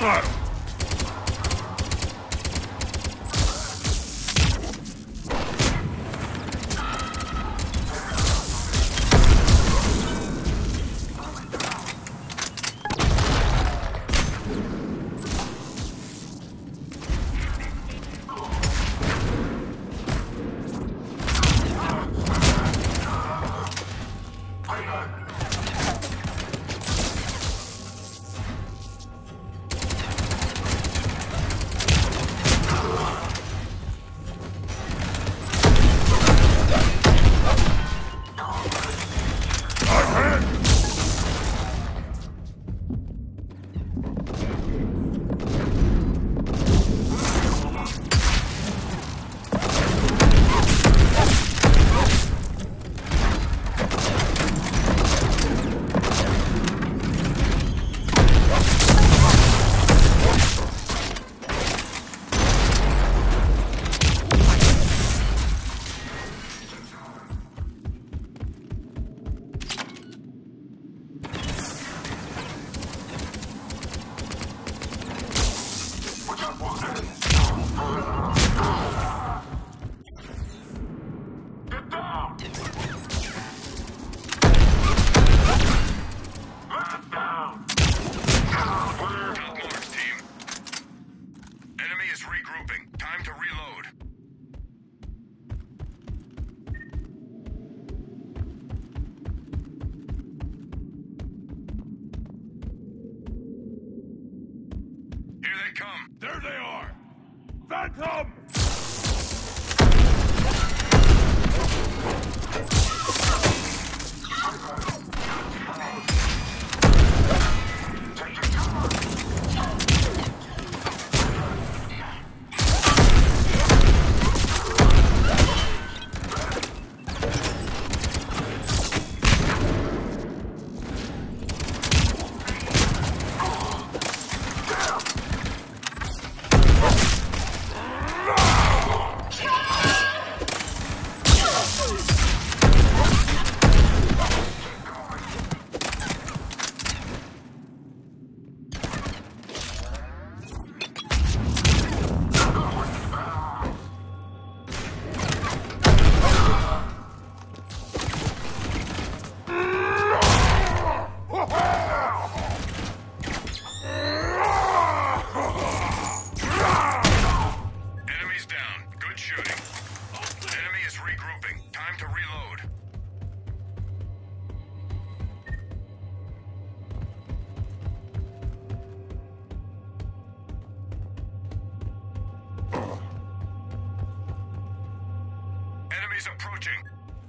Hostile! Phantom!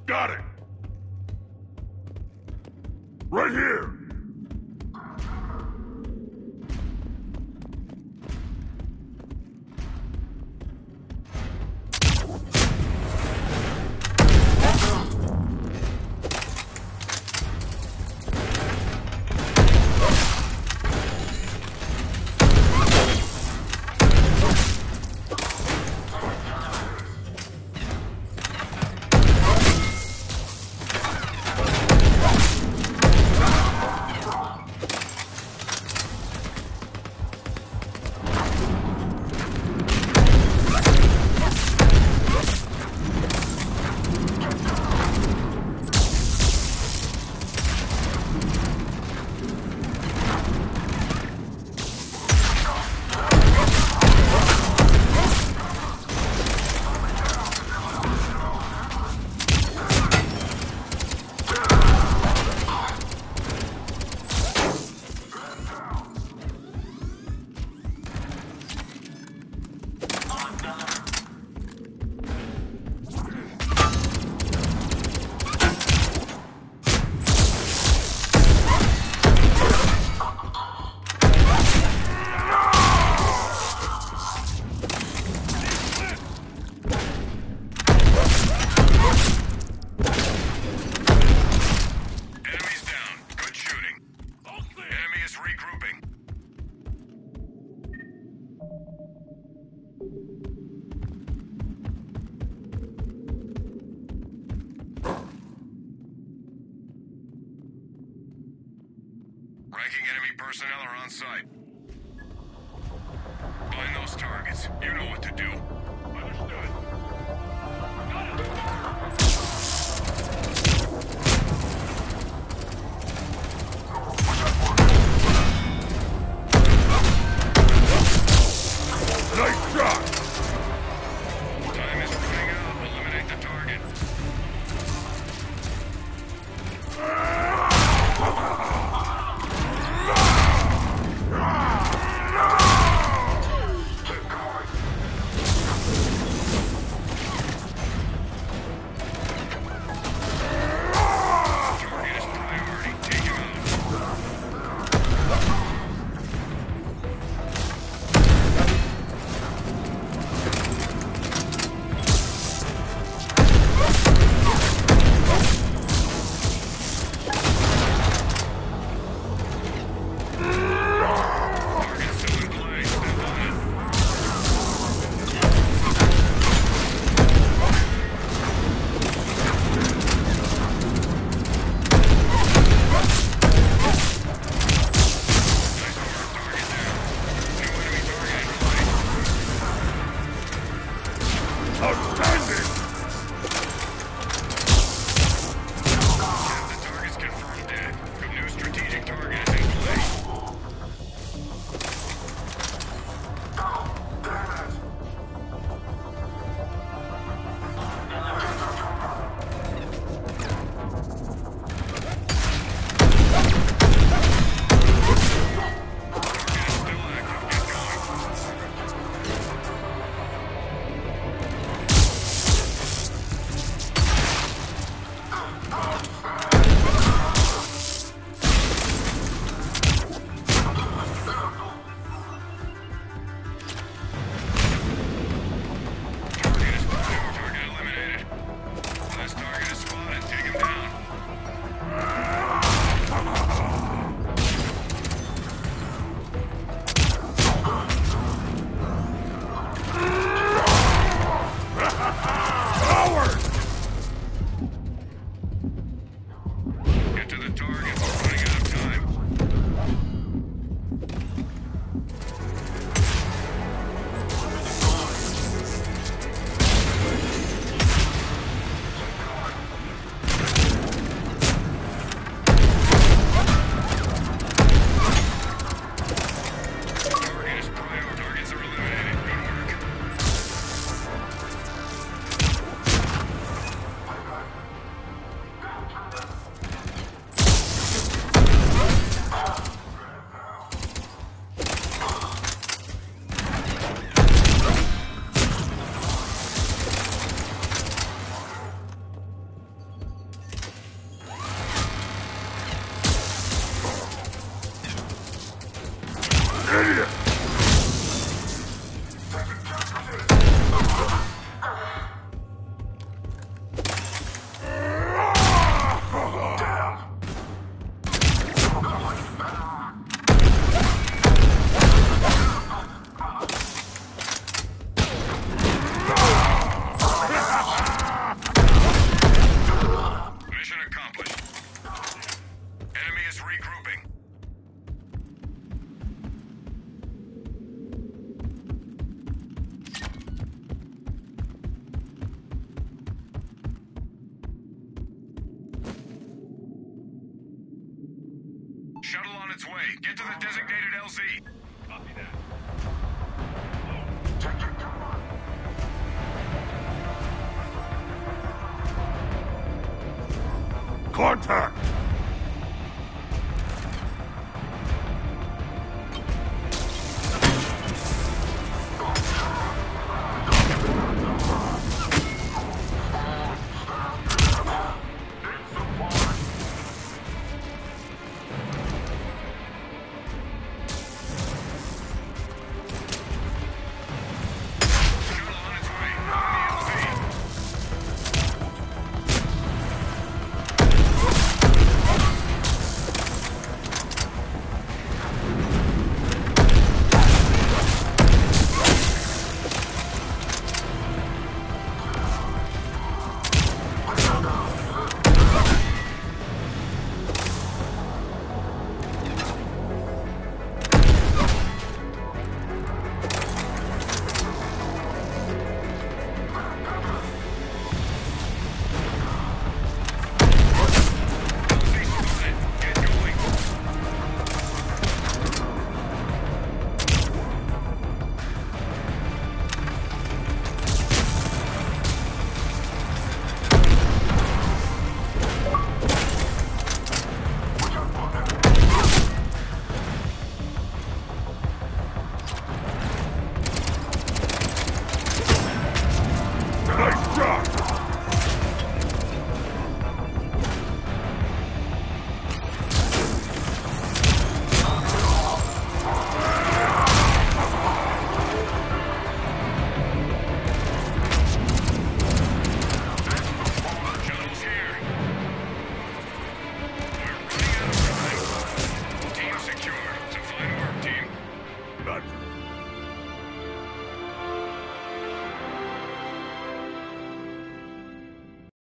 Got it! Right here! Personnel are on site. Find those targets. You know what to do. its way. Get to the designated LZ. Copy that. Contact!